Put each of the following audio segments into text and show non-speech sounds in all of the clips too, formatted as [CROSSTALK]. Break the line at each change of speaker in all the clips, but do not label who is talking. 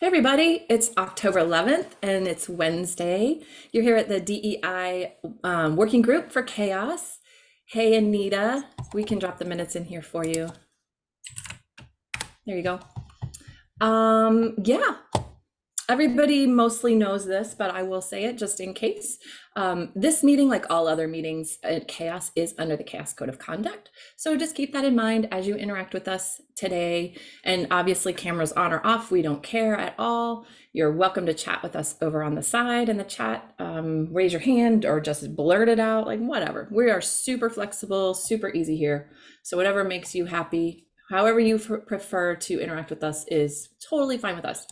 Hey, everybody, it's October 11th and it's Wednesday. You're here at the DEI um, Working Group for CHAOSS. Hey, Anita, we can drop the minutes in here for you. There you go. Um, yeah, everybody mostly knows this, but I will say it just in case. Um, this meeting, like all other meetings at CHAOSS, is under the CHAOSS Code of Conduct. So just keep that in mind as you interact with us today. And obviously, cameras on or off, we don't care at all. You're welcome to chat with us over on the side in the chat. Um, raise your hand or just blurt it out, like whatever. We are super flexible, super easy here. So, whatever makes you happy, however you prefer to interact with us, is totally fine with us.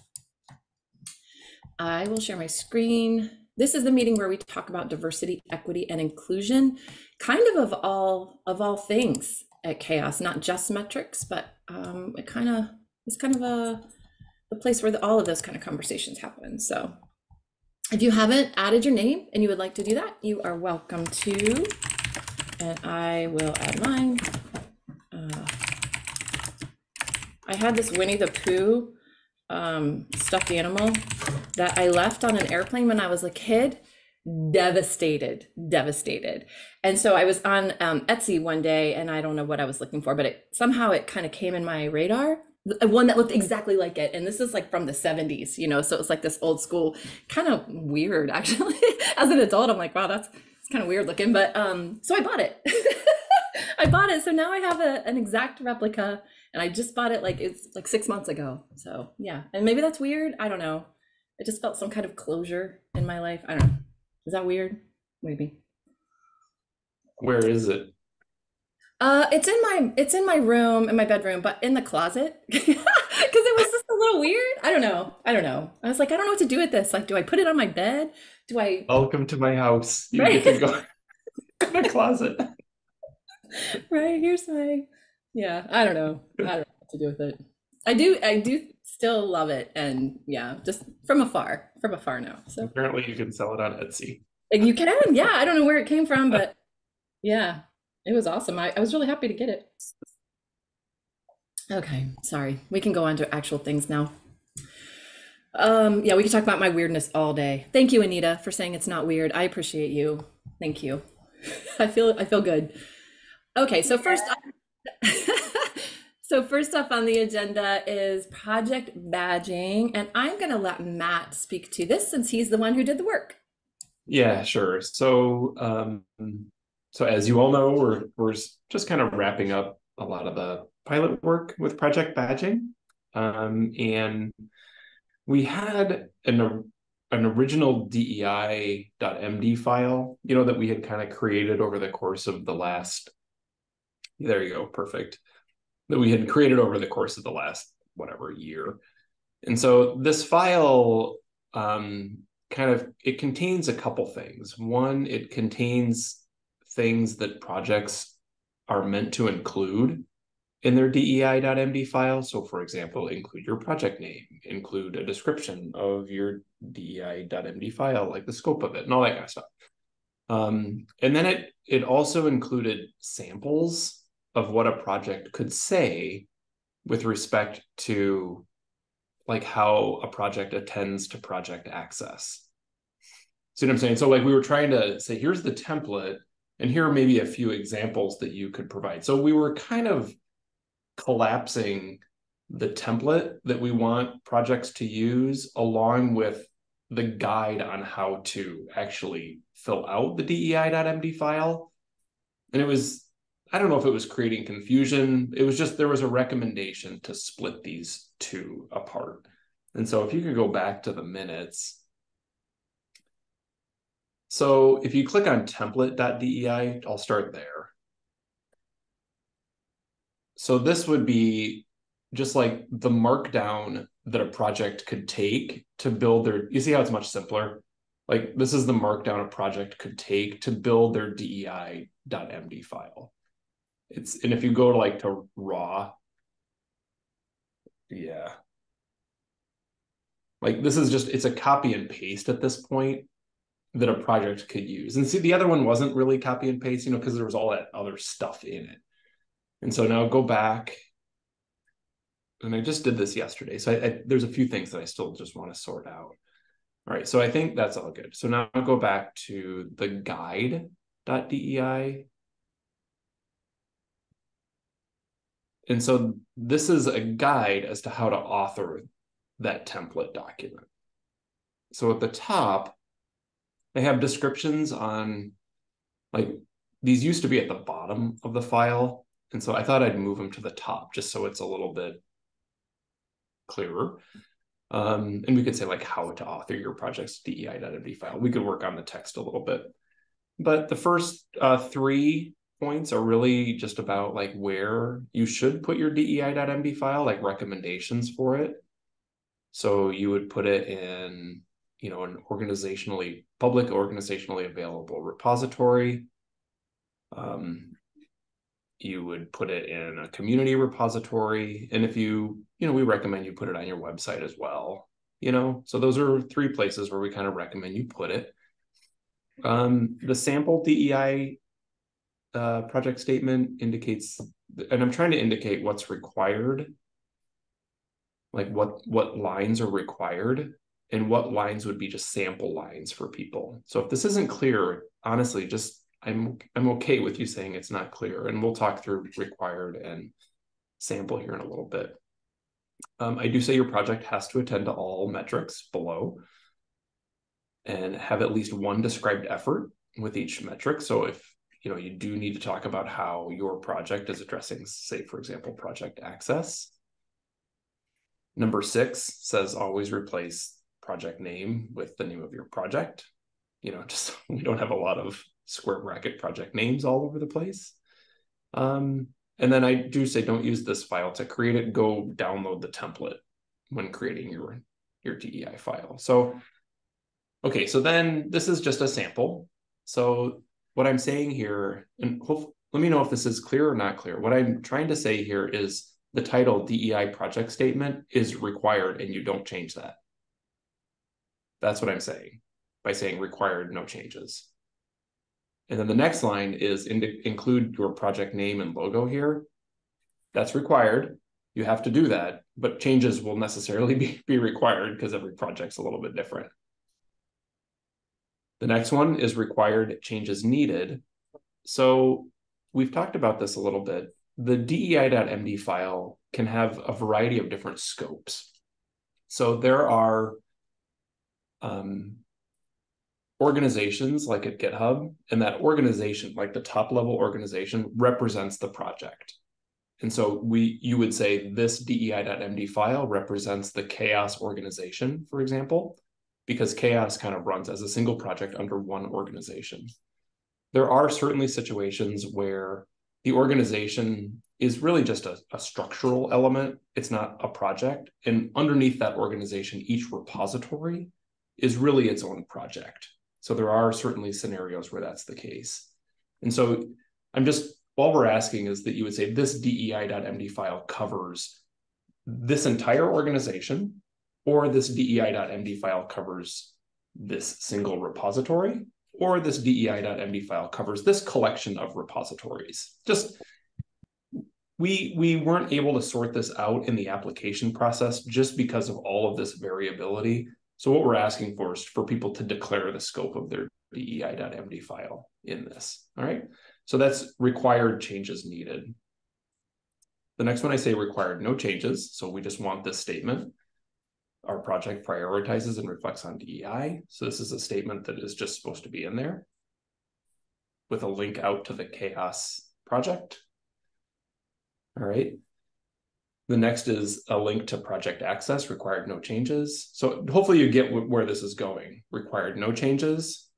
I will share my screen. This is the meeting where we talk about diversity, equity, and inclusion, kind of of all of all things at CHAOSS, not just metrics, but um, it kind of it's kind of a the place where the, all of those kind of conversations happen. So if you haven't added your name and you would like to do that, you are welcome to. And I will add mine. Uh, I had this Winnie the Pooh um, stuffed animal that I left on an airplane when I was a kid. Devastated, devastated. And so I was on um, Etsy one day, and I don't know what I was looking for, but it somehow it kind of came in my radar. One that looked exactly like it, and this is like from the '70s, you know. So it's like this old school, kind of weird, actually. [LAUGHS] As an adult, I'm like, wow, that's kind of weird looking. But um, so I bought it. [LAUGHS] I bought it, so now I have a, an exact replica and I just bought it like it's like six months ago. So yeah, and maybe that's weird. I don't know. I just felt some kind of closure in my life. I don't know. Is that weird? Maybe.
Where is it?
Uh, it's in my it's in my room in my bedroom, but in the closet [LAUGHS] because it was just a little weird. I don't know. I don't know. I was like, I don't know what to do with this. Like, do I put it on my bed? Do I? [LAUGHS]
Welcome to my house. You right? get to go [LAUGHS] in the closet.
right here's my yeah i don't know. I don't know what to do with it. I do i do still love it and yeah just from afar from afar now so.
Apparently you can sell it on etsy.
You can yeah i don't know where it came from but yeah it was awesome. I, I was really happy to get it. Okay sorry. We can go on to actual things now. Um yeah we can talk about my weirdness all day. Thank you anita for saying it's not weird. I appreciate you. Thank you. [LAUGHS] I feel i feel good. Okay so first [LAUGHS] so first up on the agenda is project badging, and I'm going to let Matt speak to this since he's the one who did the work.
Yeah, sure. So, um, so as you all know, we're we're just kind of wrapping up a lot of the pilot work with project badging, um, and we had an an original DEI.md file, you know, that we had kind of created over the course of the last there you go. Perfect. That we had created over the course of the last whatever year. And so this file um, kind of it contains a couple things. One, it contains things that projects are meant to include in their DEI.md file. So, for example, include your project name, include a description of your DEI.md file, like the scope of it, and all that kind of stuff. Um, and then it it also included samples of what a project could say with respect to like how a project attends to project access. See what I'm saying? So like we were trying to say, here's the template, and here are maybe a few examples that you could provide. So we were kind of collapsing the template that we want projects to use along with the guide on how to actually fill out the DEI.md file. And it was I don't know if it was creating confusion. It was just there was a recommendation to split these two apart. And so if you could go back to the minutes. So if you click on template.dei, I'll start there. So this would be just like the markdown that a project could take to build their, you see how it's much simpler? Like this is the markdown a project could take to build their DEI.md file. It's and if you go to like to raw, yeah. Like this is just it's a copy and paste at this point that a project could use. And see, the other one wasn't really copy and paste, you know, because there was all that other stuff in it. And so now go back. and I just did this yesterday. So I, I, there's a few things that I still just want to sort out. All right, so I think that's all good. So now I'll go back to the guide.dei. And so this is a guide as to how to author that template document. So at the top, they have descriptions on like these used to be at the bottom of the file. And so I thought I'd move them to the top just so it's a little bit clearer. Um, and we could say like how to author your project's DEI.md file. We could work on the text a little bit. But the first uh, three points are really just about like where you should put your DEI.md file, like recommendations for it. So you would put it in, you know, an organizationally public, organizationally available repository. Um, you would put it in a community repository. And if you, you know, we recommend you put it on your website as well. You know, so those are three places where we kind of recommend you put it. Um, the sample DEI uh, project statement indicates, and I'm trying to indicate what's required, like what what lines are required, and what lines would be just sample lines for people. So if this isn't clear, honestly, just I'm I'm okay with you saying it's not clear, and we'll talk through required and sample here in a little bit. Um, I do say your project has to attend to all metrics below and have at least one described effort with each metric. So if you know you do need to talk about how your project is addressing, say, for example, project access. Number six says always replace project name with the name of your project. You know, [LAUGHS] just we don't have a lot of square bracket project names all over the place. Um, and then I do say don't use this file to create it. Go download the template when creating your, your DEI file. So, okay, so then this is just a sample. So what I'm saying here, and let me know if this is clear or not clear. What I'm trying to say here is the title DEI project statement is required and you don't change that. That's what I'm saying by saying required, no changes. And then the next line is in include your project name and logo here. That's required. You have to do that, but changes will necessarily be, be required because every project's a little bit different. The next one is required changes needed. So we've talked about this a little bit. The DEI.md file can have a variety of different scopes. So there are um, organizations like at GitHub, and that organization, like the top level organization, represents the project. And so we you would say this DEI.md file represents the CHAOSS organization, for example, because CHAOSS kind of runs as a single project under one organization. There are certainly situations where the organization is really just a, a structural element. It's not a project. And underneath that organization, each repository is really its own project. So there are certainly scenarios where that's the case. And so I'm just, all we're asking is that you would say this DEI.md file covers this entire organization, or this DEI.md file covers this single repository, or this DEI.md file covers this collection of repositories. Just we we weren't able to sort this out in the application process just because of all of this variability so what we're asking for is for people to declare the scope of their DEI.md file in this. All right. So that's required changes needed. The next one I say required no changes. So we just want this statement. Our project prioritizes and reflects on DEI. So this is a statement that is just supposed to be in there with a link out to the CHAOSS project. All right. The next is a link to project access, required no changes. So hopefully you get where this is going, required no changes.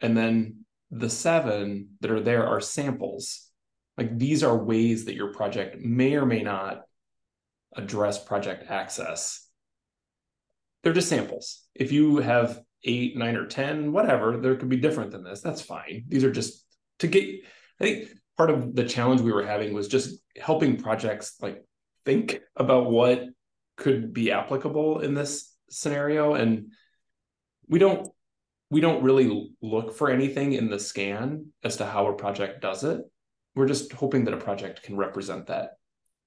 And then the seven that are there are samples. Like these are ways that your project may or may not address project access. They're just samples. If you have eight, nine, or 10, whatever, there could be different than this. That's fine. These are just to get, I think part of the challenge we were having was just helping projects like think about what could be applicable in this scenario and we don't we don't really look for anything in the scan as to how a project does it we're just hoping that a project can represent that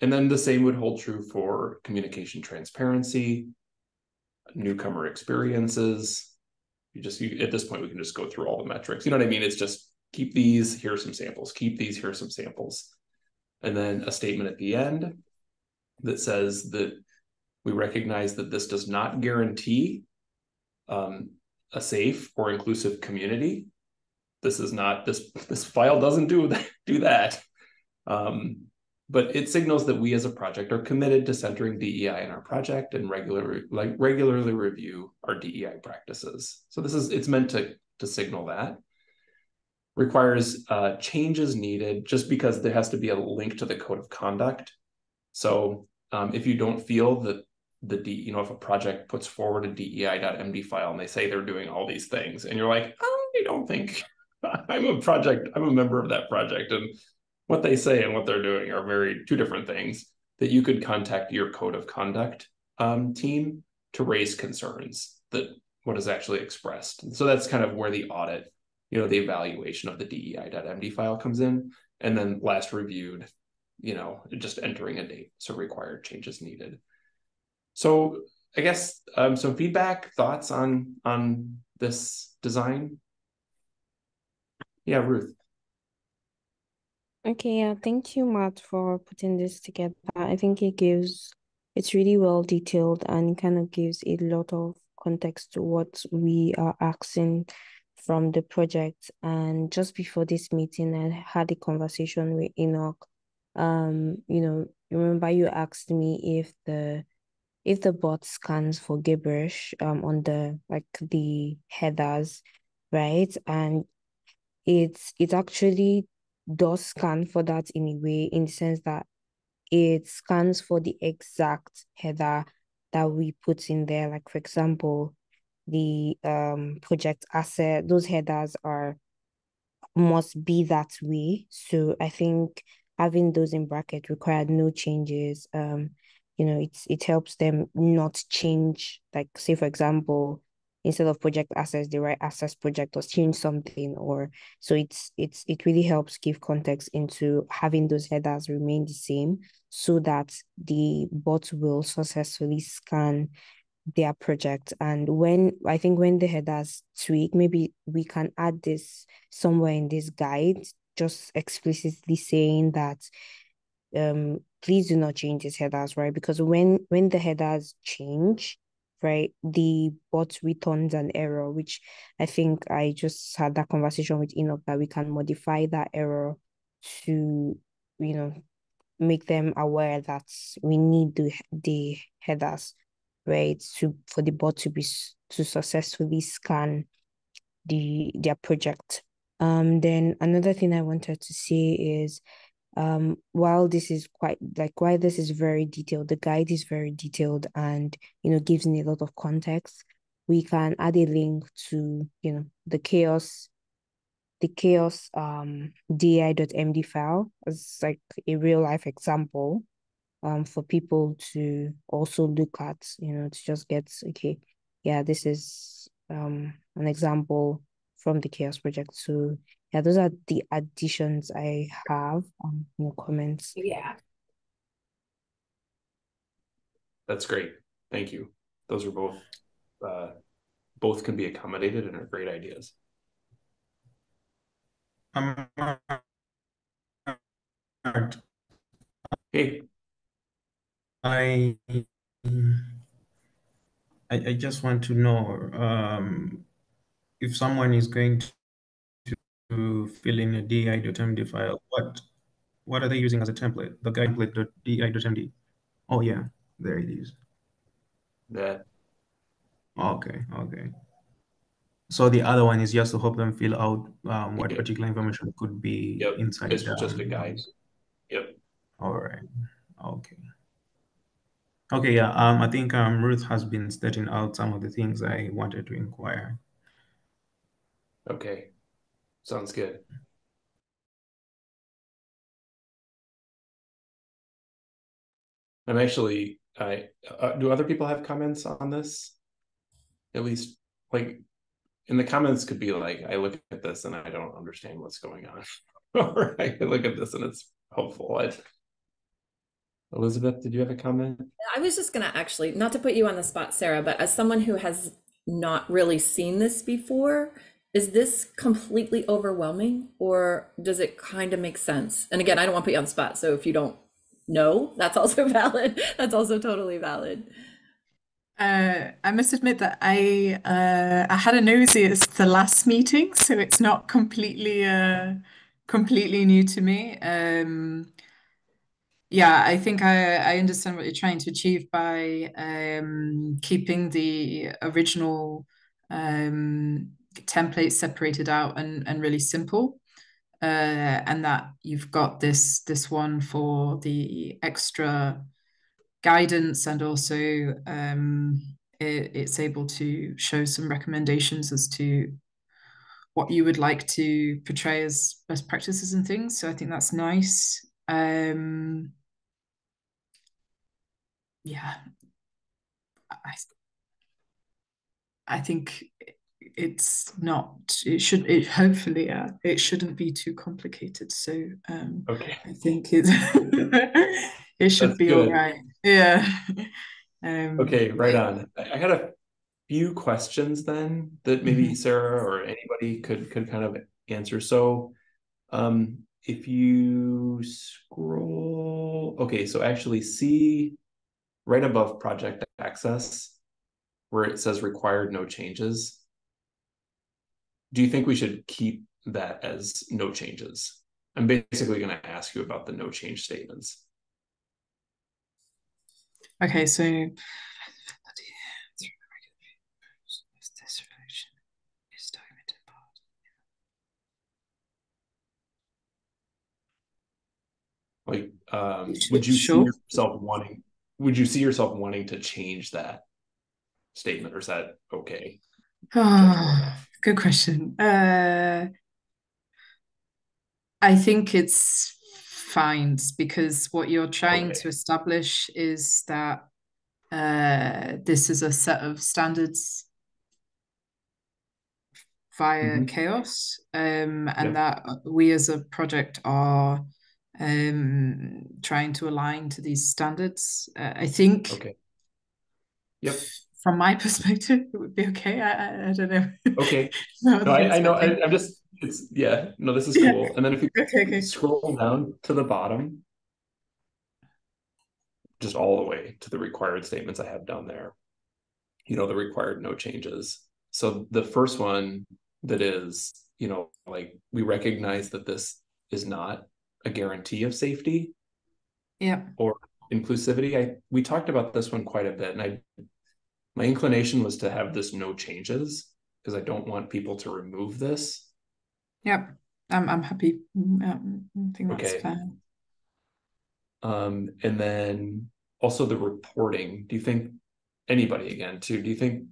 and then the same would hold true for communication transparency, newcomer experiences. You just you, at this point we can just go through all the metrics. You know what I mean? It's just keep these. Here are some samples. Keep these. Here are some samples, and then a statement at the end that says that we recognize that this does not guarantee um, a safe or inclusive community. This is not this this file doesn't do that [LAUGHS] do that. Um, but it signals that we as a project are committed to centering DEI in our project and regularly like regularly review our DEI practices. So this is it's meant to to signal that. Requires uh, changes needed just because there has to be a link to the code of conduct. So um, if you don't feel that the D, you know, if a project puts forward a DEI.md file and they say they're doing all these things, and you're like, oh, I don't think [LAUGHS] I'm a project, I'm a member of that project, and what they say and what they're doing are very two different things that you could contact your code of conduct um, team to raise concerns that what is actually expressed. So that's kind of where the audit, you know, the evaluation of the DEI.md file comes in. And then last reviewed, you know, just entering a date. So required changes needed. So I guess um, some feedback, thoughts on on this design. Yeah, Ruth.
Okay, yeah, thank you, Matt, for putting this together. I think it gives, it's really well detailed and kind of gives a lot of context to what we are asking from the project. And just before this meeting, I had a conversation with Enoch. Um, you know, remember you asked me if the if the bot scans for gibberish um on the like the headers, right? And it's it actually does scan for that in a way, in the sense that it scans for the exact header that we put in there. Like for example, the um project asset, those headers are must be that way. So I think having those in bracket required no changes. Um, you know, it's it helps them not change. Like say for example, instead of project access the right access project or change something or so it's it's it really helps give context into having those headers remain the same so that the bot will successfully scan their project. And when i think when the headers tweak maybe we can add this somewhere in this guide just explicitly saying that um please do not change these headers right? Because when when the headers change right, the bot returns an error, which I think I just had that conversation with Enoch that we can modify that error to, you know, make them aware that we need the the headers, right, to for the bot to be to successfully scan the their project. Um, then another thing I wanted to say is um while this is quite like why this is very detailed the guide is very detailed and you know gives me a lot of context we can add a link to you know the CHAOSS, the CHAOSS um di.md file as like a real life example um for people to also look at you know to just get okay yeah this is um an example from the CHAOSS project. So yeah, those are the additions I have on your comments.
Yeah.
That's great. Thank you. Those are both uh, both can be accommodated and are great ideas.
Um,
hey.
I, I I just want to know um, if someone is going to to fill in a di.md file, what what are they using as a template? The guide template.di.md. Oh yeah, there it is.
Yeah.
Okay, okay. So the other one is just to help them fill out um, what particular information could be
Yep.
inside.
It's just a
um,
guide. Yep.
All right. Okay. Okay, yeah. Um, I think um Ruth has been stating out some of the things I wanted to inquire.
Okay. Sounds good. I'm actually, I uh, do other people have comments on this? At least, like, in the comments could be like, I look at this and I don't understand what's going on, [LAUGHS] or I look at this and it's helpful. I, Elizabeth, did you have a comment?
I was just gonna actually, not to put you on the spot, Sarah, but as someone who has not really seen this before, is this completely overwhelming or does it kind of make sense? And again, I don't want to put you on the spot, so if you don't know, that's also [LAUGHS] valid. That's also totally valid.
Uh, I must admit that I uh, I had a nosy at the last meeting, so it's not completely uh, completely new to me. Um, yeah, I think I, I understand what you're trying to achieve by um, keeping the original um, template separated out and, and really simple. Uh, and that you've got this this one for the extra guidance and also um, it, it's able to show some recommendations as to what you would like to portray as best practices and things. So I think that's nice. Um, yeah, I, I think it's not it should it hopefully uh, it shouldn't be too complicated so um
Okay.
i think it [LAUGHS] it should
That's
be all
good.
right yeah [LAUGHS] um
Okay, right on. I had a few questions then that maybe
Mhm.
Sarah or anybody could could kind of answer. So, um, if you scroll, okay, so actually see right above project access where it says required no changes. Do you think we should keep that as no changes? I'm basically going to ask you about the no change statements.
okay so
Like, um, would you see yourself wanting, would you see yourself wanting to change that statement, or is that okay? [SIGHS]
Oh, good question. Uh, I think it's fine because what you're trying
Okay.
to establish is that uh, this is a set of standards via
Mhm.
CHAOSS, um, and that we as a project are um, trying to align to these standards. Uh, I think
Okay. Yep.
From my [LAUGHS] perspective, it would be okay. I, I, I don't know.
Okay. [LAUGHS]
No,
No, I, I know. I, I'm just. It's yeah. No, this is
Yeah.
cool. And then if you
Okay, okay.
scroll down to the bottom, just all the way to the required statements I have down there. You know, the required no changes. So the first one that is, you know, like we recognize that this is not a guarantee of safety
Yeah.
or inclusivity. I we talked about this one quite a bit, and I my inclination was to have this no changes because I don't want people to remove this.
Yep. I'm I'm happy. Um, I think that's
Okay.
fair.
Um, and then also the reporting. Do you think anybody again too? Do you think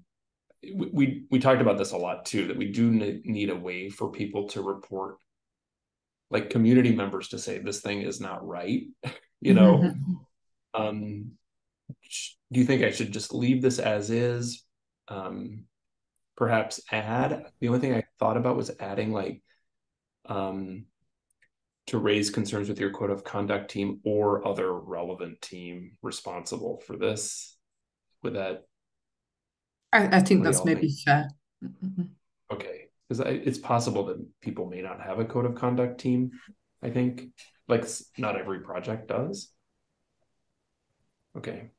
we we, we talked about this a lot too that we do need a way for people to report, like community members to say this thing is not right. [LAUGHS] you know, um, sh- do you think I should just leave this as is? Um, perhaps add. The only thing I thought about was adding like, um, to raise concerns with your code of conduct team or other relevant team responsible for this. Would that
I, I think that's maybe
think?
fair. Mhm.
okay? Because it's possible that people may not have a code of conduct team. I think like not every project does. Okay.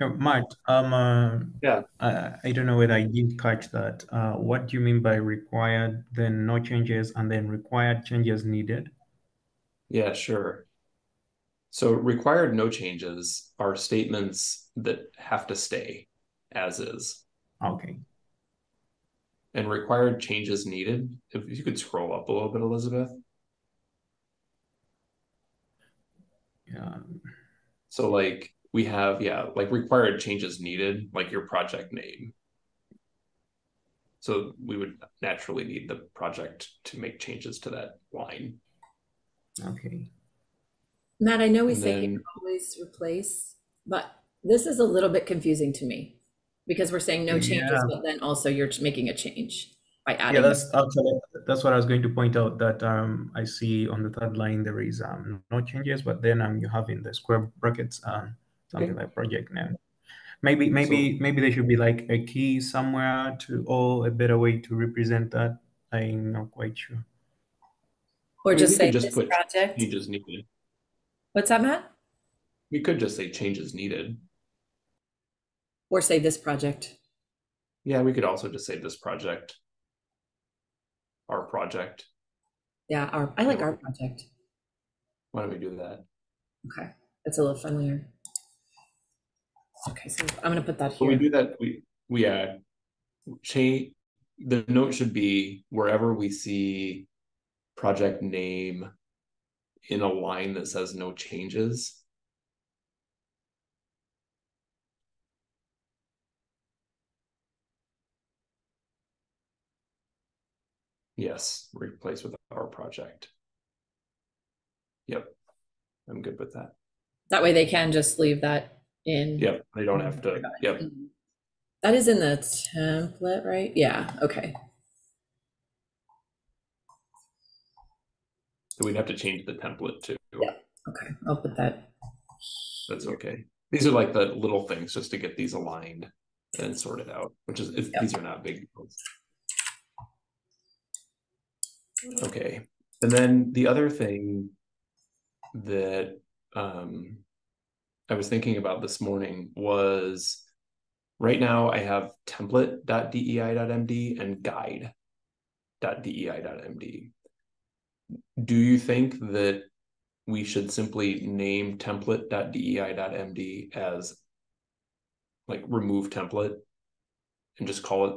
Yeah, Matt, um, uh,
Yeah.
I, I don't know whether I did catch that. Uh, what do you mean by required, then no changes, and then required changes needed?
Yeah, sure. So required no changes are statements that have to stay as is.
Okay.
And required changes needed. If you could scroll up a little bit, Elizabeth.
Yeah.
So like we have, yeah, like required changes needed, like your project name. So we would naturally need the project to make changes to that line.
Okay.
Matt, I know we
And
say
then-
always replace, but this is a little bit confusing to me because we're saying no changes,
Yeah.
but then also you're making a change. by adding Yeah,
that's actually that's what I was going to point out that um I see on the third line there is um no changes, but then um you have in the square brackets um something
Okay.
like project name. Maybe maybe maybe there should be like a key somewhere to or a better way to represent that. I'm not quite sure.
Or
I mean,
just say
just
this
put
project.
changes needed.
What's that, Matt?
We could just say changes needed.
Or say this project.
Yeah, we could also just say this project. Our project.
Yeah, our I like our project.
Why don't we do that?
Okay, it's a little friendlier. Okay, so I'm gonna put that
When we do that, we we add change. The note should be wherever we see project name in a line that says no changes. Yes, replace with our project. Yep, I'm good with that.
That way they can just leave that in.
Yep, they don't have to. Yep,
That is in the template, right? Yeah, okay.
so we'd have to change the template too.
Yep. Okay, I'll put that.
That's okay. These are like the little things just to get these aligned and sorted out, which is, it's-
Yep.
these are not big. deals. Okay, and then the other thing that um I was thinking about this morning was right now I have template.dei.md and guide.dei.md. Do you think that we should simply name template.dei.md as like remove template and just call it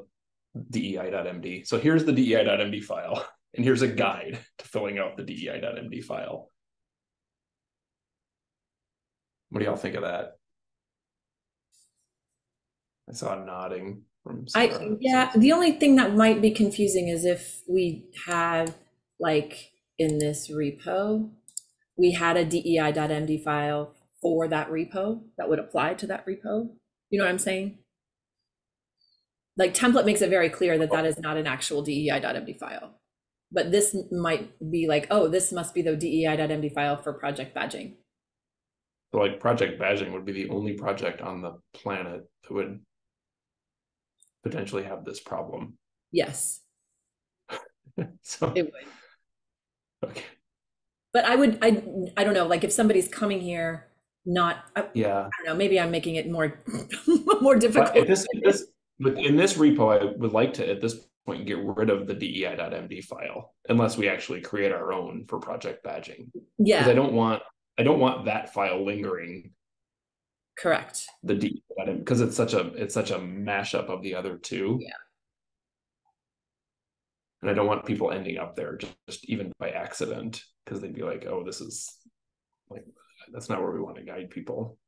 dei.md. So here's the dei.md file, and here's a guide to filling out the dei.md file. What do y'all think of that? I saw a nodding from
I, yeah, the only thing that might be confusing is if we have, like, in this repo, we had a dei.md file for that repo that would apply to that repo. You know what I'm saying? Like template makes it very clear that that is not an actual dei.md file. But this might be like, oh, this must be the dei.md file for project badging.
So like project badging would be the only project on the planet that would potentially have this problem.
Yes, [LAUGHS]
so
it would.
okay.
But I would, I, I don't know, like if somebody's coming here, not, I,
Yeah.
I don't know, maybe I'm making it more, [LAUGHS] more difficult.
at this, this, but in this repo, I would like to, at this point, get rid of the dei.md file, unless we actually create our own for project badging. Yeah. Because I don't want, I don't want that file lingering
correct.
the D because it's such a, it's such a mashup of the other two.
Yeah.
And I don't want people ending up there just, just even by accident, because they'd be like, oh, this is like, that's not where we want to guide people.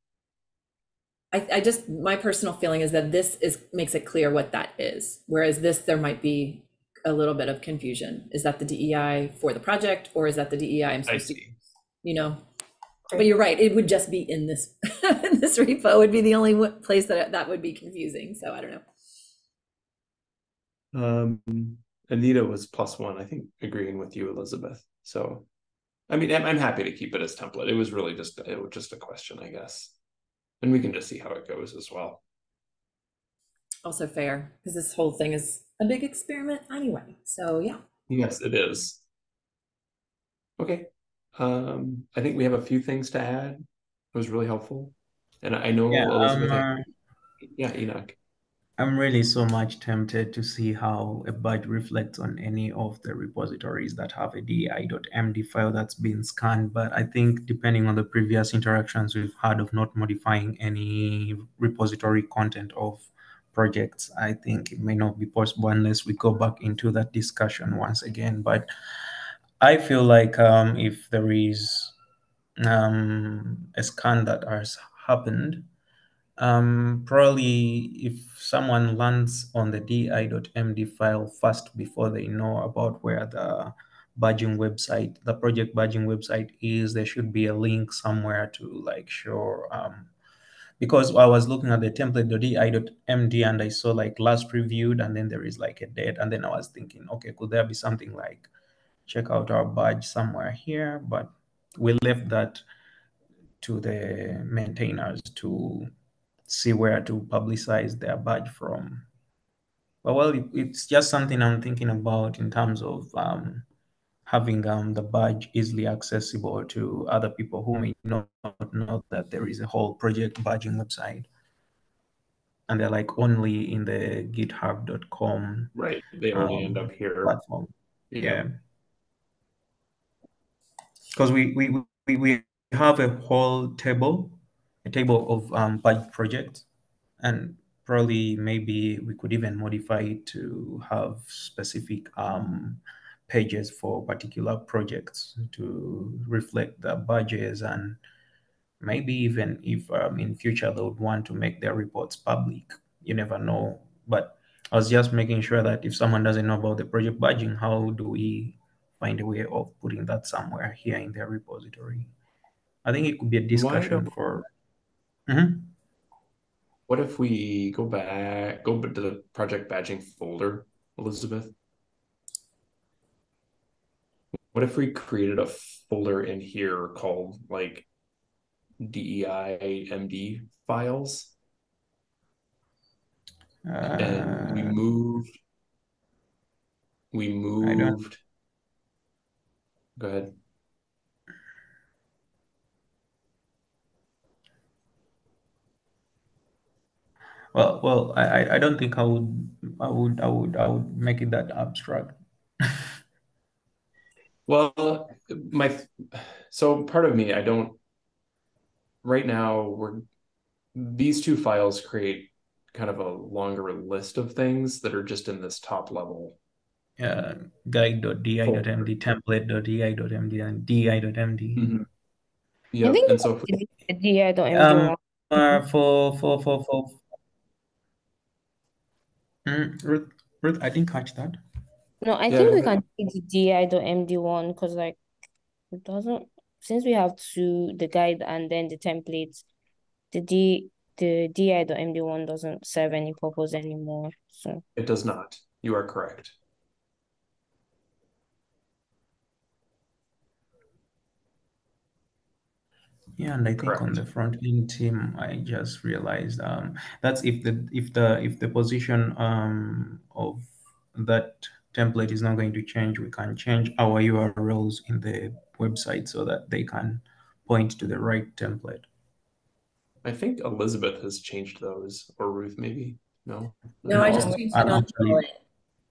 I, I just, my personal feeling is that this is, makes it clear what that is. Whereas this, there might be a little bit of confusion. Is that the DEI for the project or is that the DEI I'm
I
supposed to, you know? But you're right, it would just be in this, [LAUGHS] in this repo would be the only place that, that would be confusing. So I don't know.
Um, Anita was plus one, I think, agreeing with you, Elizabeth. So, I mean, I'm, I'm happy to keep it as template. It was really just, it was just a question, I guess. And we can just see how it goes as well.
Also fair, because this whole thing is a big experiment anyway. So yeah.
Yes, it is. Okay. Um, I think we have a few things to add. It was really helpful. And I know
Yeah, um,
Elizabeth,
uh,
yeah, Enoch.
I'm really so much tempted to see how a badge reflects on any of the repositories that have a di.md file that's been scanned. But I think depending on the previous interactions we've had of not modifying any repository content of projects, I think it may not be possible unless we go back into that discussion once again. But I feel like um, if there is um, a scan that has happened, um, probably if someone lands on the di.md file first before they know about where the badging website, the project badging website is, there should be a link somewhere to like show um, because I was looking at the template.di.md and I saw like last previewed and then there is like a date and then I was thinking, okay, could there be something like check out our badge somewhere here? But we left that to the maintainers to see where to publicize their badge from. But well, it, it's just something I'm thinking about in terms of um, having um, the badge easily accessible to other people who may not know that there is a whole project badging website. And they're like only in the github.com
Right. They only
um,
end up here.
platform.
Yeah.
Yeah. Because we, we, we, we have a whole table, a table of um, projects, and probably maybe we could even modify it to have specific um, pages for particular projects to reflect the budgets. And maybe even if um, in future they would want to make their reports public you never know. But i was just making sure that if someone doesn't know about the project badging how do we find a way of putting that somewhere here in their repository i think it could be a discussion
don't-
for Mhm.
What if we go back, go to the project badging folder, Elizabeth? What if we created a folder in here called like DEI MD files and we
Uh,
moved we moved go ahead.
well well I, I don't think i would i would i would i would make it that abstract [LAUGHS]
Well, my so part of me, I don't right now we're these two files create kind of a longer list of things that are just in this top level.
Uh, guide.di.md, template.di.md, and di.md.
Mhm.
I think
and so if we,
Yeah, I don't
Um, uh, for for for for. Mm, Ruth, Ruth, I didn't catch that.
No, I
Yeah,
think we can take the DI.md one because like it doesn't since we have two the guide and then the templates, the D the DI.md one doesn't serve any purpose anymore. So
it does not. You are correct.
Yeah, and I think on
Correct.
the front end team, I just realized um that's if the if the if the position um of that template is not going to change, we can change our URLs in the website so that they can point to the right template.
I think Elizabeth has changed those, or Ruth maybe. No.
No, I just changed
I'm
it on
actually-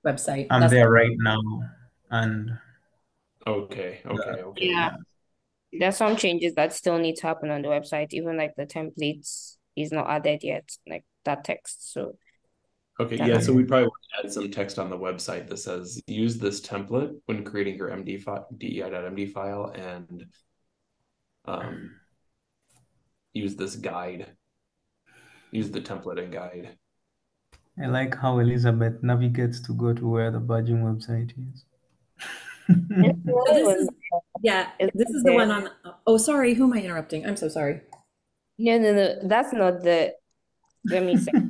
the website.
I'm
That's-
there right now, and
Okay, okay, okay.
Yeah. There's some changes that still need to happen on the website, even like the templates is not added yet, like that text. So
Okay, yeah, so we probably want to add some text on the website that says use this template when creating your MD file, DEI.md file and um use this guide. Use the template and guide.
I like how Elizabeth navigates to go to where the badging website is. [LAUGHS]
This is, yeah,
Is
this is
there-
the one on, oh, sorry, who am I interrupting? I'm so sorry.
no, no, no, that's not the. Let me say. [LAUGHS]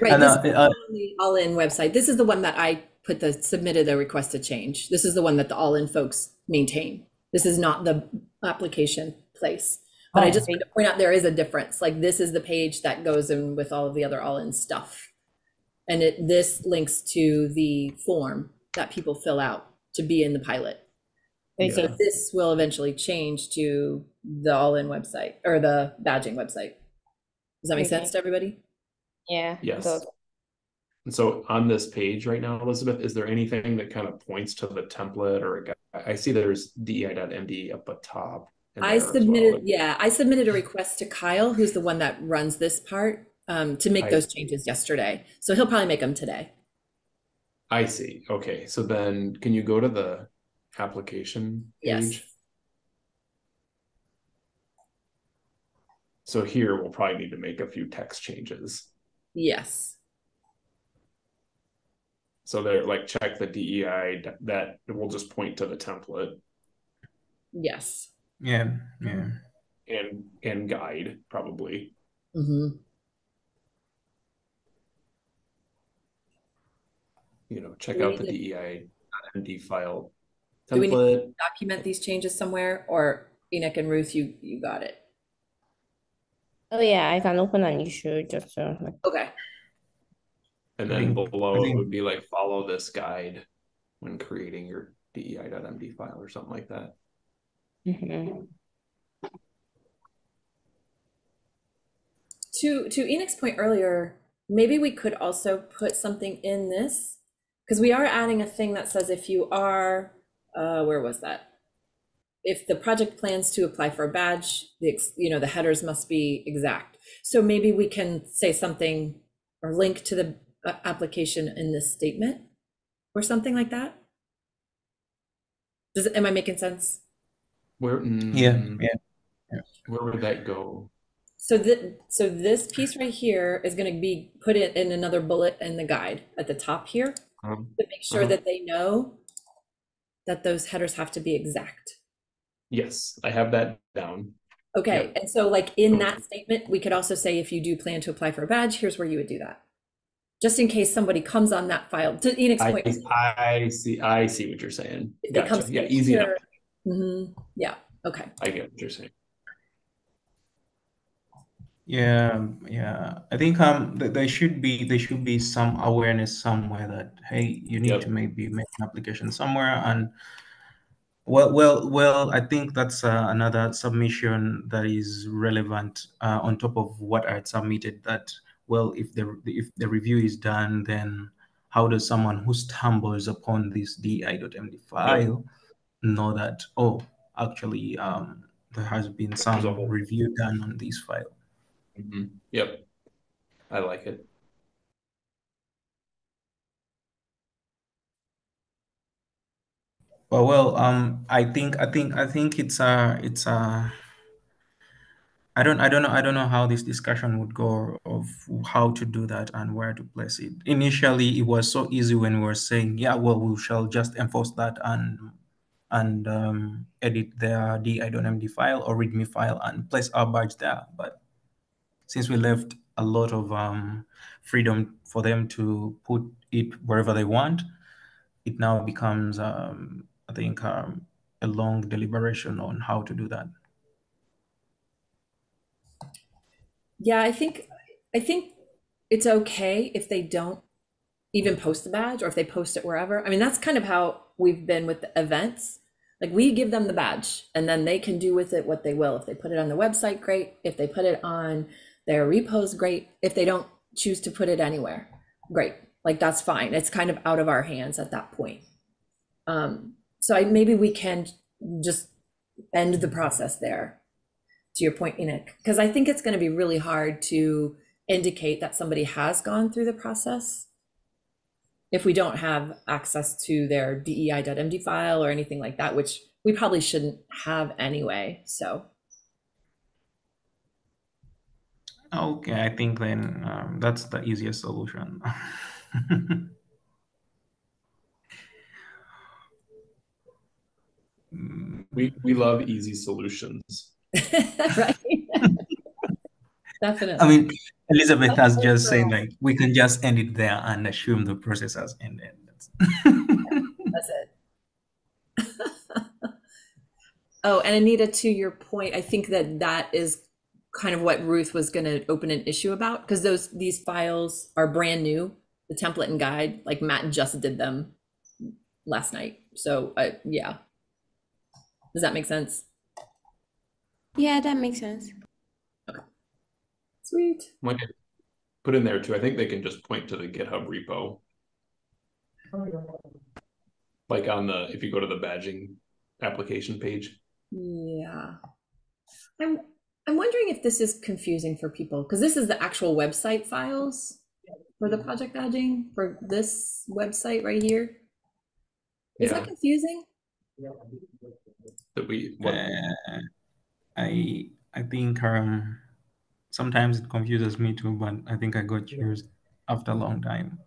Right,
And,
this
uh,
is
uh,
on the All-In website. This is the one that I put the, submitted a request to change. This is the one that the All-In folks maintain. This is not the application place. But I
Oh,
just want to point out there is a difference. Like this is the page that goes in with all of the other All-In stuff. And it, this links to the form that people fill out to be in the pilot. And so this will eventually change to the All-In website or the badging website. Does that make
Okay.
sense to everybody?
Yeah.
Yes.
those-
And so on this page right now, Elizabeth, is there anything that kind of points to the template or a guide? I see there's DEI.md up at top. in
I
there as
submitted,
well.
yeah, I submitted a request to Kyle, who's the one that runs this part, um, to make
I-
those changes yesterday. So he'll probably make them today.
I see. Okay, so then can you go to the application
Yes.
page? So here we'll probably need to make a few text changes.
Yes.
So they're like check the DEI that will just point to the template.
Yes.
yeah, yeah.
and and guide probably.
Mhm.
You know, check
we
out the
DEI
MD file
Do we need-
template.
Document these changes somewhere, or Enoch and Ruth, you, you got it?
Oh yeah, I can open an issue just to like
Okay,
And then below it would be like follow this guide when creating your DEI.md file or something like that.
mhm.
to, to Enoch's point earlier, maybe we could also put something in this, because we are adding a thing that says if you are, uh, where was that? If the project plans to apply for a badge, the, ex- you know, the headers must be exact. So maybe we can say something or link to the uh, application in this statement or something like that. Does, am I making sense?
Where
Yeah,
mm,
yeah.
where would that go?
So that, so this piece right here is gonna be put it in another bullet in the guide at the top here
Um,
to make sure
Uh-huh.
that they know that those headers have to be exact.
yes, I have that down.
Okay,
Yep.
and so like in that statement, we could also say if you do plan to apply for a badge, here's where you would do that. Just in case somebody comes on that file, to
I
point.
I see I see what you're saying.
if they come
Gotcha. Yeah, easy enough.
here- Mhm, yeah, okay.
I get what you're saying.
Yeah, yeah. I think um th- there should be there should be some awareness somewhere that hey, you need
Yep.
to maybe make an application somewhere and well well well I think that's uh, another submission that is relevant uh, on top of what I had submitted that well if the if the review is done then how does someone who stumbles upon this di.md file know that oh actually um there has been some review done on this file
Mhm. Yep, I like it.
Well, well, um, I think, I think, I think it's uh it's uh I don't, I don't know, I don't know how this discussion would go of how to do that and where to place it. Initially, it was so easy when we were saying, yeah, well, we shall just enforce that and and um, edit their di.md file or readme file and place our badge there. But since we left a lot of um, freedom for them to put it wherever they want, it now becomes, um, I think, um, a long deliberation on how to do that.
Yeah, I think, I think it's okay if they don't even post the badge or if they post it wherever. I mean, that's kind of how we've been with the events. Like we give them the badge and then they can do with it what they will. If they put it on the website, great. If they put it on their repos, great. If they don't choose to put it anywhere, great. Like that's fine. It's kind of out of our hands at that point. Um, so I, maybe we can just end the process there to your point, Enoch, because I think it's going to be really hard to indicate that somebody has gone through the process if we don't have access to their dei.md file or anything like that, which we probably shouldn't have anyway. So,
Okay, I think then um, that's the easiest solution. [LAUGHS]
We we love easy solutions. [LAUGHS]
right? [LAUGHS] Definitely.
I mean, Elizabeth has just said like we can just end it there and assume the process has ended. That's-
That's it. oh, and Anita, to your point, I think that that is kind of what Ruth was going to open an issue about because those these files are brand new. The template and guide, like Matt and just did them last night. So, uh, yeah. Does that make sense?
Yeah, that makes sense. Okay.
Sweet.
Might put in there too. I think they can just point to the GitHub repo. Like on the if you go to the badging application page.
Yeah. I'm I'm wondering if this is confusing for people because this is the actual website files for the project badging for this website right here. Is
Yeah.
that confusing?
That we what
Uh, I I think um sometimes it confuses me too, but I think I got used after a long time.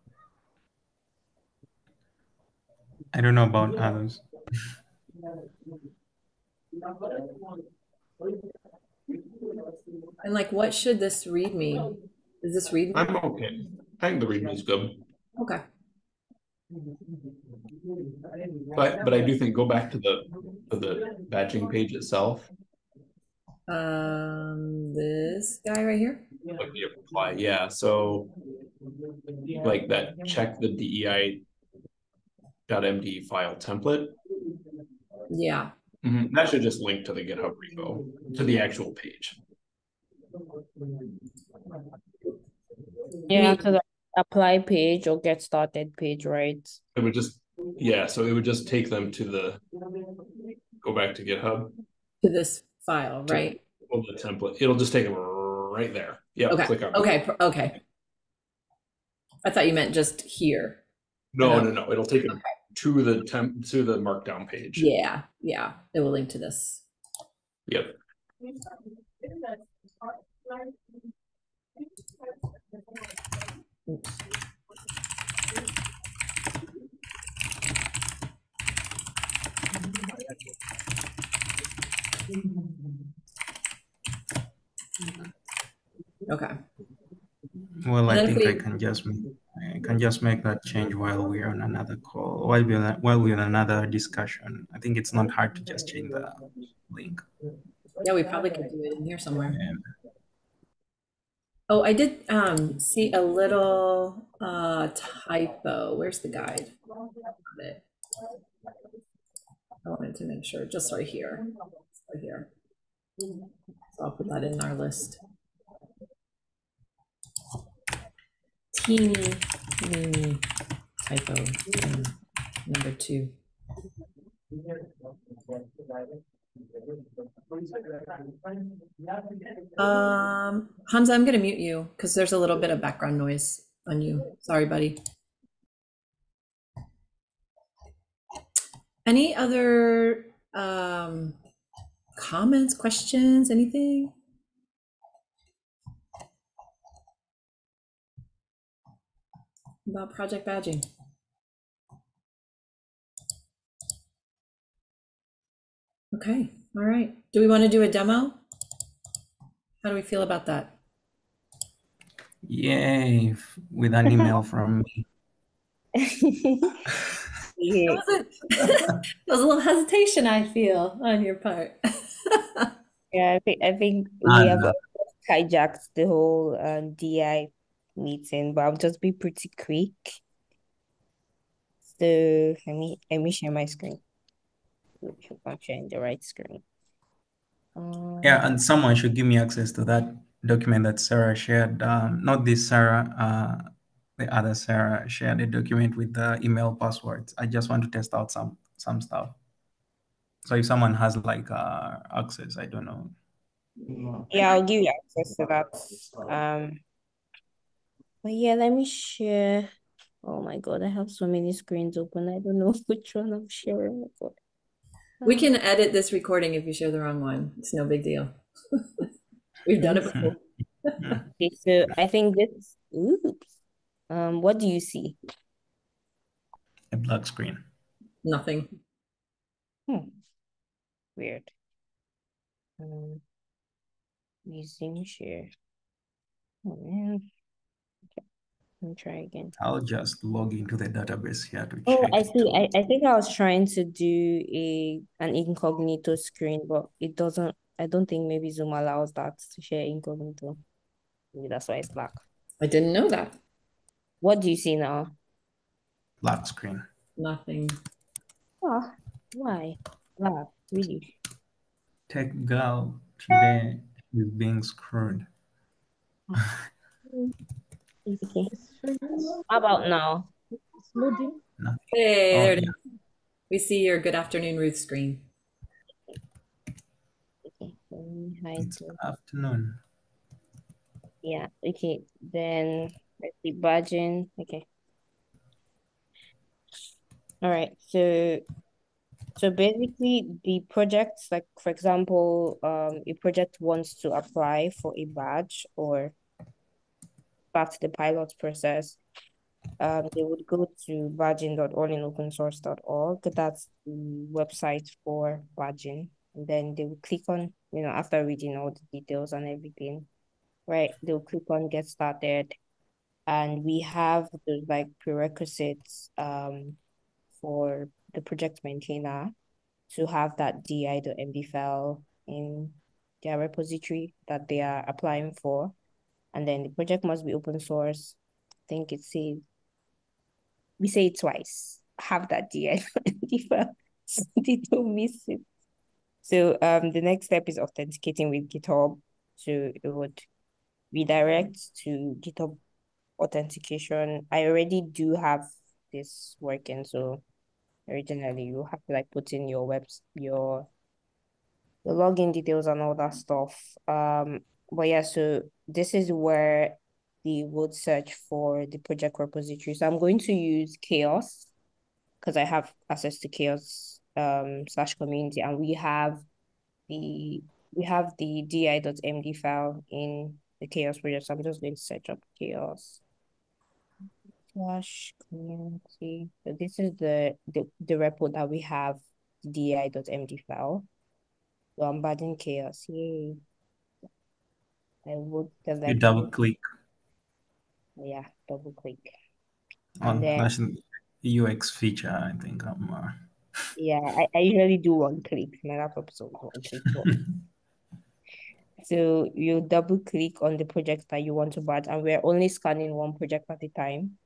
I don't know about others. [LAUGHS]
And like, what should this read me? Is this read? me?
I'm okay. I think the readme is good.
Okay.
But but I do think go back to the to the badging page itself.
Um, this guy right here.
Like the apply, yeah. So like that check the DEI .md file template.
Yeah.
Mhm, That should just link to the GitHub repo to the actual page.
Yeah, to the apply page or get started page, right?
It would just yeah. So it would just take them to the go back to GitHub.
To this file, right?
Pull the template. It'll just take them right there. Yeah.
Okay.
Click on.
Okay. per- Okay. I thought you meant just here.
No,
Yeah.
no, no. It'll take them to the temp to the markdown page.
Yeah. Yeah. It will link to this.
Yep.
Oops. Okay.
Well, I
And then
think I can just make, I can just make that change while we're on another call, while we're while we're on another discussion. I think it's not hard to just change the link.
Yeah, we probably can do it in here somewhere.
And
Oh, I did um see a little uh typo. Where's the guide? I wanted to make sure, just right here, right here. So I'll put that in our list. Teeny, teeny typo number two. Um, I'm gonna mute you because there's a little bit of background noise on you. Sorry, buddy. Any other um comments, questions, anything? About project badging? Okay, all right. Do we want to do a demo? How do we feel about that?
yay, with an email from me.
Yeah. [LAUGHS]
That was a, [LAUGHS] that was a little hesitation, I feel, on your part. [LAUGHS]
Yeah, I think I think we have hijacked the whole um, DI meeting, but I'll just be pretty quick. So let me let me share my screen. Make sure I'm sharing the right screen. Um,
Yeah, and someone should give me access to that document that Sarah shared. Um, not this Sarah, uh, the other Sarah shared a document with the email passwords. I just want to test out some some stuff. So if someone has like uh, access, I don't know.
Yeah, I'll give you access to that. Um, but yeah, let me share. Oh my God, I have so many screens open. I don't know [LAUGHS] which one I'm sharing. Oh my God.
We can edit this recording if you share the wrong one. It's no big deal. [LAUGHS] We've done it before. [LAUGHS]
Okay, so I think this. Oops. Um, what do you see?
A black screen.
Nothing.
Hmm. Weird. Um, resume share. Oh man. Okay, let me try again.
I'll just log into the database here to
Oh,
check.
I see. I, I think I was trying to do a an incognito screen, but it doesn't. I don't think maybe Zoom allows that to share incognito. Maybe that's why it's black.
I didn't know that.
What do you see now?
Black screen.
Nothing.
Oh, why? Black, really?
Tech girl today is being screwed. [LAUGHS]
Okay. How about now?
Hey, there it
yeah.
is. We see your good afternoon, Ruth screen.
Okay, let me hide
It's afternoon.
Yeah, okay, then let's see, badging. Okay. All right, so so basically the projects, like for example, um, a project wants to apply for a badge or back to the pilot process. Um, they would go to badging.allinopensource.org. That's the website for badging. And then they would click on you know, after reading all the details and everything, right, they'll click on get started. And we have the like prerequisites um for the project maintainer to have that di.md file in their repository that they are applying for. And then the project must be open source. I think it says we say it twice. Have that file [LAUGHS] [LAUGHS] so they don't miss it. So um the next step is authenticating with GitHub. So it would redirect to GitHub authentication. I already do have this working, so originally you have to like put in your webs your the login details and all that stuff. Um, but yeah, so this is where the would search for the project repository. So I'm going to use CHAOSS because I have access to CHAOSS um slash community and we have the we have the di.md file in the CHAOSS project. So I'm just going to search up CHAOSS slash community. So this is the, the, the repo that we have, di.md file. So I'm adding CHAOSS. Yay. I would
You double click
yeah, double click.
on
then,
UX feature. I think I'm. Uh...
yeah, I, I usually do one click. My laptop is also one click. So, [LAUGHS] so you double click on the project that you want to add, and we're only scanning one project at a time.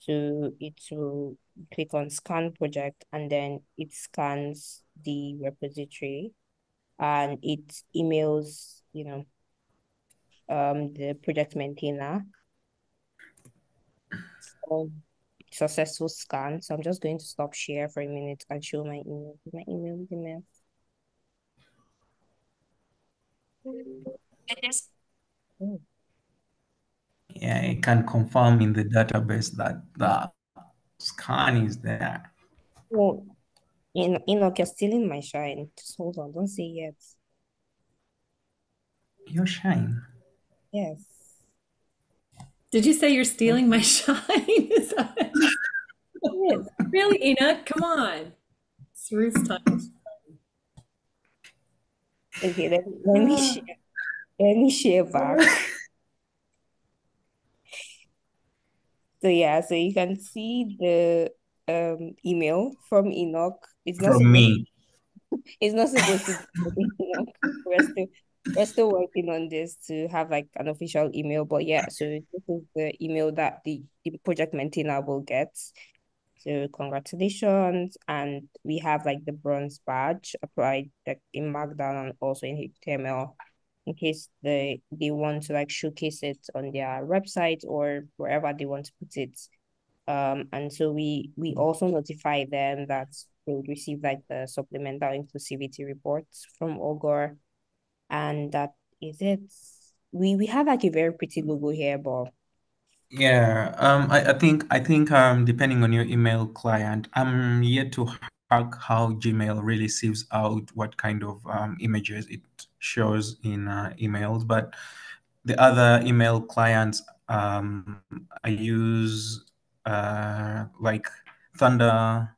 So it will click on scan project and then it scans the repository and it emails, you know, um the project maintainer. So successful scan. So I'm just going to stop share for a minute and show my email. My email, email. Oh,
Yeah, I can confirm in the database that the scan is there.
oh, En- Enoch, you're stealing my shine. Just hold on, don't say yet.
Your shine.
Yes.
Did you say you're stealing my [LAUGHS] shine? Is that
Yes.
really Enoch? Come on. It's Ruth's time.
Okay, let, let me share. Let me share back. [LAUGHS] So yeah, so you can see the um email from Enoch. It's not
From
supposed
me. [LAUGHS]
it's not supposed to be from Enoch. We're still we're still working on this to have like an official email. But yeah, so this is the email that the, the project maintainer will get. So congratulations. And we have like the bronze badge applied like in Markdown and also in HTML in case they they want to like showcase it on their website or wherever they want to put it. Um, and so we we also notify them that they would receive like the supplemental inclusivity reports from Augur, and that is it. We we have like a very pretty logo here, but
Yeah, um, I, I think I think um, depending on your email client, I'm yet to hack how Gmail really sieves out what kind of um, images it shows in uh, emails. But the other email clients um, I use, uh, like Thunder,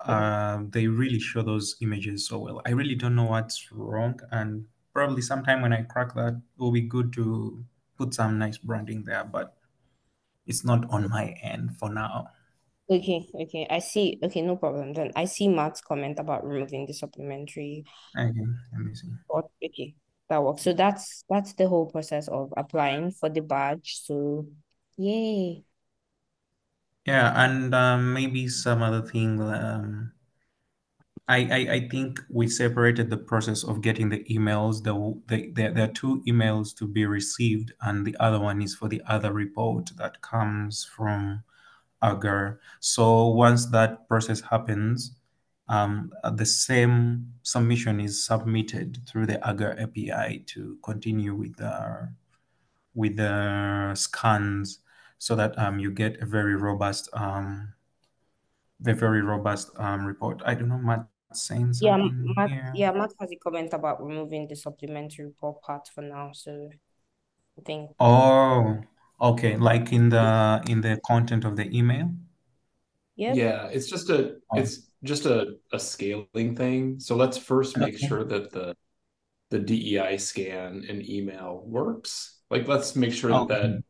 uh, they really show those images so well. I really don't know what's wrong, and probably sometime when I crack that, it will be good to put some nice branding there. But it's not on my end for now.
okay, okay, I see. Okay, no problem. Then I see Matt's comment about removing the supplementary.
Okay, let me see.
Okay, that works. So that's that's the whole process of applying for the badge. So yay.
Yeah, and um, maybe some other thing. Um, I, I I think we separated the process of getting the emails. The, the, the there are two emails to be received, and the other one is for the other report that comes from Augur. So once that process happens, um, the same submission is submitted through the Augur API to continue with the with the scans so that um, you get a very robust um, a very robust um, report. I don't know, Matt saying
Yeah, Matt,
here.
yeah, Matt has a comment about removing the supplementary report part for now. So I think
Oh, okay, like in the in the content of the email.
Yeah.
Yeah, it's just a
Oh.
it's just a, a scaling thing. So let's first make
Okay.
sure that the the DEI scan and email works. Like, let's make sure that that,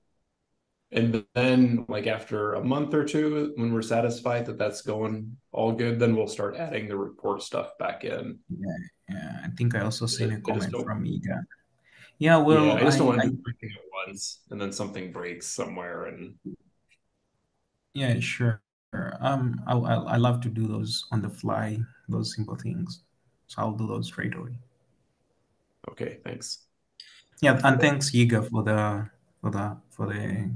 and then like after a month or two, when we're satisfied that that's going all good, then we'll start adding the report stuff back in.
Yeah, I think I also seen a comment from Ida. Yeah, well,
yeah, I just don't want
I-
to do everything at once and then something breaks somewhere and
Yeah, sure. Um, I, I I love to do those on the fly, those simple things. So I'll do those straight away.
okay, thanks.
Yeah, and thanks Yiga for the for the for the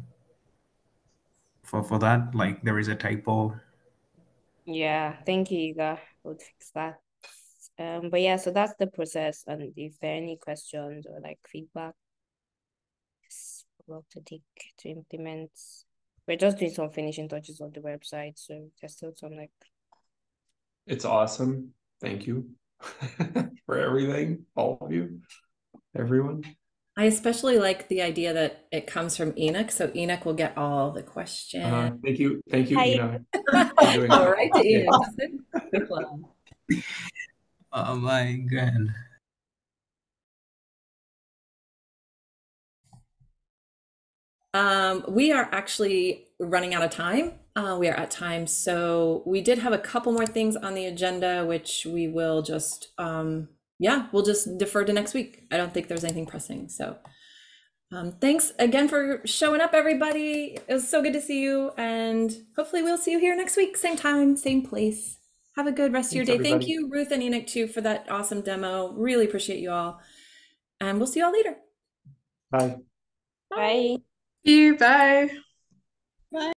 for for that. Like there is a typo.
Yeah, thank you, Iga. We'll fix that. Um, but yeah, so that's the process. And if there are any questions or like feedback, it's about to take to implement. We're just doing some finishing touches on the website, so there's still some like
It's awesome. Thank you [LAUGHS] for everything, all of you, everyone.
I especially like the idea that it comes from Enoch, so Enoch will get all the questions.
Uh, thank you, thank you,
Hi.
Ina. for doing
All
that.
right to Enoch. Good. [LAUGHS]
Oh my god.
Um, we are actually running out of time. Uh, we are at time, so we did have a couple more things on the agenda, which we will just, um, yeah, we'll just defer to next week. I don't think there's anything pressing. So, um, thanks again for showing up, everybody. It was so good to see you, and hopefully we'll see you here next week, same time, same place. Have a good rest of your
Thanks,
day. Thank you, Ruth and Enoch, too, for that awesome demo. Really appreciate you all, and we'll see you all later.
Bye.
bye.
You, bye.